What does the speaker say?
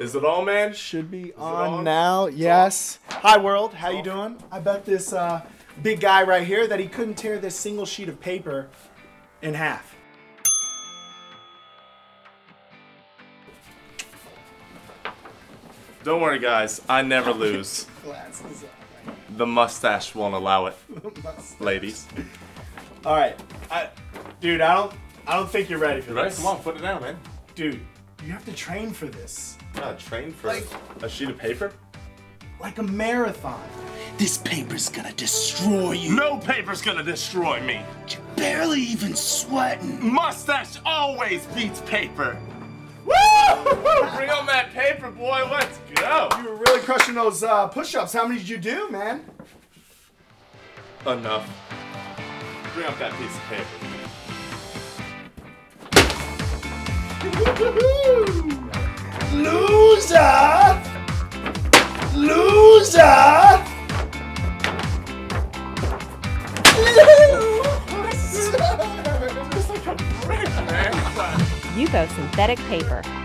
Is it on, man? Should be on, on? now. Yes. Hi world, how you doing? I bet this uh, big guy right here that he couldn't tear this single sheet of paper in half. Don't worry, guys. I never lose. The mustache won't allow it, ladies. All right, I, dude. I don't. I don't think you're ready for Right? this. Come on, put it down, man. dude. You have to train for this, God, train for Like- a sheet of paper? like a marathon. This paper's gonna destroy you. No paper's gonna destroy me. You're barely even sweating. Mustache always beats paper. Woo! Bring on that paper, boy. Let's go. You were really crushing those uh, push-ups. How many did you do, man? Enough. Bring up that piece of paper. Loser! Loser! Yupo synthetic paper.